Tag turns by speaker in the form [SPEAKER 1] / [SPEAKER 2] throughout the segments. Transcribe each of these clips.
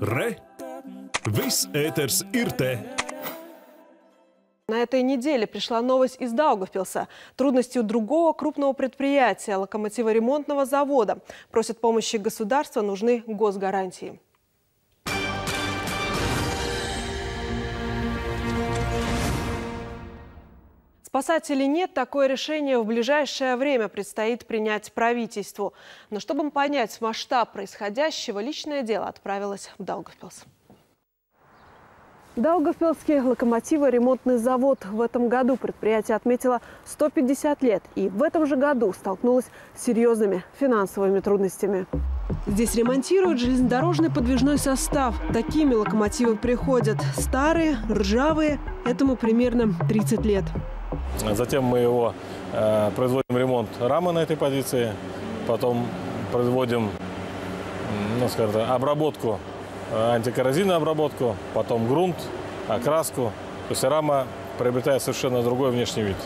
[SPEAKER 1] Re! Ēters ir te!
[SPEAKER 2] На этой неделе пришла новость из Даугавпилса. Трудности у другого крупного предприятия, локомотиворемонтного завода. Просят помощи государства, нужны госгарантии. Спасать нет, такое решение в ближайшее время предстоит принять правительству. Но чтобы понять масштаб происходящего, личное дело отправилось в Даугавпилс. Даугавпилский локомотиво-ремонтный завод в этом году предприятие отметило 150 лет и в этом же году столкнулось с серьезными финансовыми трудностями. Здесь ремонтируют железнодорожный подвижной состав. Такими локомотивы приходят. Старые, ржавые. Этому примерно 30 лет.
[SPEAKER 3] Затем мы его э, производим ремонт рамы на этой позиции, потом производим, ну, скажем так, обработку, э, антикоррозийную обработку, потом грунт, окраску. То есть рама приобретает совершенно другой внешний вид.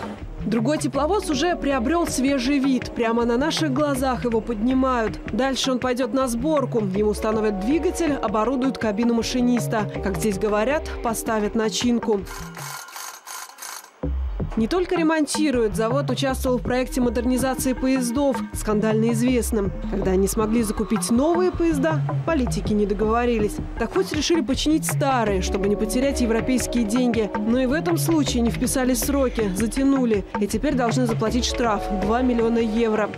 [SPEAKER 2] Другой тепловоз уже приобрел свежий вид. Прямо на наших глазах его поднимают. Дальше он пойдет на сборку. Ему установят двигатель, оборудуют кабину машиниста. Как здесь говорят, поставят начинку. Не только ремонтируют, завод участвовал в проекте модернизации поездов, скандально известным. Когда они смогли закупить новые поезда, политики не договорились. Так хоть решили починить старые, чтобы не потерять европейские деньги. Но и в этом случае не вписали сроки, затянули. И теперь должны заплатить штраф – 2 миллиона евро.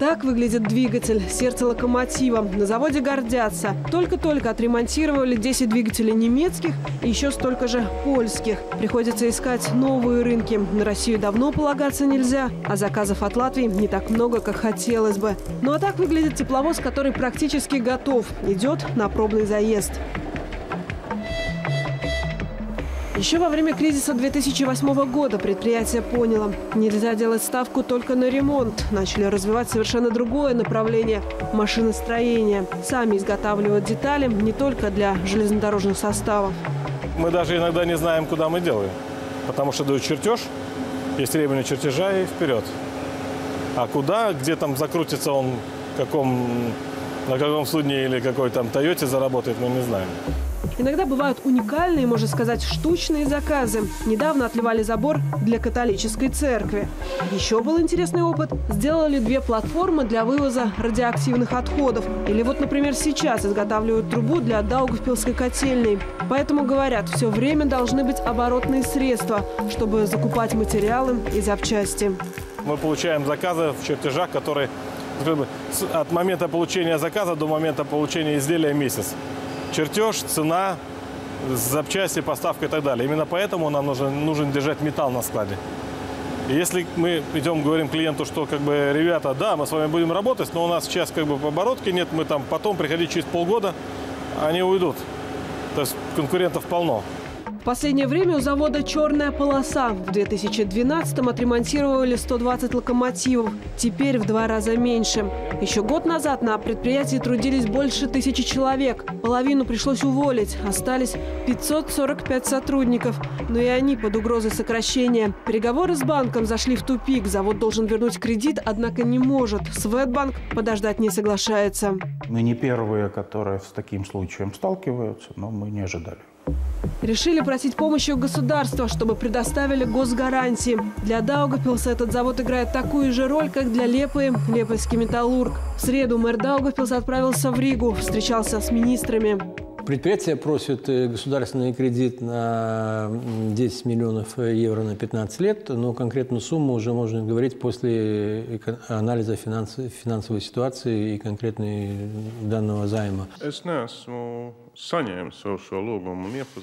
[SPEAKER 2] Так выглядит двигатель, сердце локомотива. На заводе гордятся. Только-только отремонтировали 10 двигателей немецких и еще столько же польских. Приходится искать новые рынки. На Россию давно полагаться нельзя, а заказов от Латвии не так много, как хотелось бы. Ну а так выглядит тепловоз, который практически готов. Идет на пробный заезд. Еще во время кризиса 2008 года предприятие поняло, нельзя делать ставку только на ремонт. Начали развивать совершенно другое направление – машиностроение. Сами изготавливают детали не только для железнодорожных составов.
[SPEAKER 3] Мы даже иногда не знаем, куда мы делаем, потому что дают чертеж, есть времени чертежа и вперед. А куда, где там закрутится он, каком, на каком судне или какой там Тойоте заработает, мы не знаем.
[SPEAKER 2] Иногда бывают уникальные, можно сказать, штучные заказы. Недавно отливали забор для католической церкви. Еще был интересный опыт. Сделали две платформы для вывоза радиоактивных отходов. Или вот, например, сейчас изготавливают трубу для Даугавпилской котельной. Поэтому говорят, все время должны быть оборотные средства, чтобы закупать материалы и запчасти.
[SPEAKER 3] Мы получаем заказы в чертежах, которые от момента получения заказа до момента получения изделия месяц. Чертеж, цена, запчасти, поставка и так далее. Именно поэтому нам нужен, нужен держать металл на складе. И если мы идем, говорим клиенту, что как бы, ребята, да, мы с вами будем работать, но у нас сейчас как бы по оборотке нет, мы там потом приходить через полгода, они уйдут. То есть конкурентов полно.
[SPEAKER 2] В последнее время у завода «Черная полоса». В 2012-м отремонтировали 120 локомотивов. Теперь в два раза меньше. Еще год назад на предприятии трудились больше тысячи человек. Половину пришлось уволить. Остались 545 сотрудников. Но и они под угрозой сокращения. Переговоры с банком зашли в тупик. Завод должен вернуть кредит, однако не может. Светбанк подождать не соглашается.
[SPEAKER 4] Мы не первые, которые с таким случаем сталкиваются, но мы не ожидали.
[SPEAKER 2] Решили просить помощи у государства, чтобы предоставили госгарантии. Для Даугавпилса этот завод играет такую же роль, как для Лепы – Лепойский металлург. В среду мэр Даугавпилса отправился в Ригу, встречался с министрами.
[SPEAKER 5] Предприятие просит э, государственный кредит на м, 10 миллионов евро на 15 лет, но конкретную сумму уже можно говорить после эко- анализа финанс- финансовой ситуации и конкретной данного займа.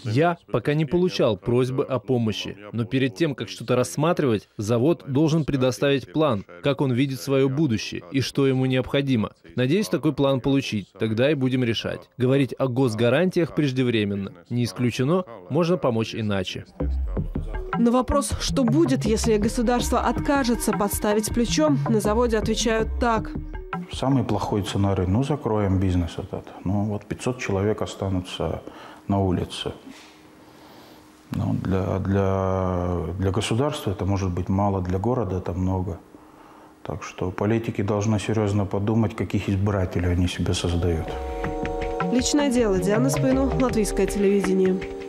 [SPEAKER 6] Я пока не получал просьбы о помощи, но перед тем, как что-то рассматривать, завод должен предоставить план, как он видит свое будущее и что ему необходимо. Надеюсь, такой план получить, тогда и будем решать. Говорить о госгарантиях преждевременно. Не исключено, можно помочь иначе.
[SPEAKER 2] На вопрос, что будет, если государство откажется подставить плечом, на заводе отвечают так.
[SPEAKER 4] Самый плохой сценарий, ну, закроем бизнес этот. Ну, вот 500 человек останутся на улице. Ну, для, для, для государства это может быть мало, для города это много. Так что политики должны серьезно подумать, каких избирателей они себе создают.
[SPEAKER 2] Личное дело. Диана Спину, Латвийское телевидение.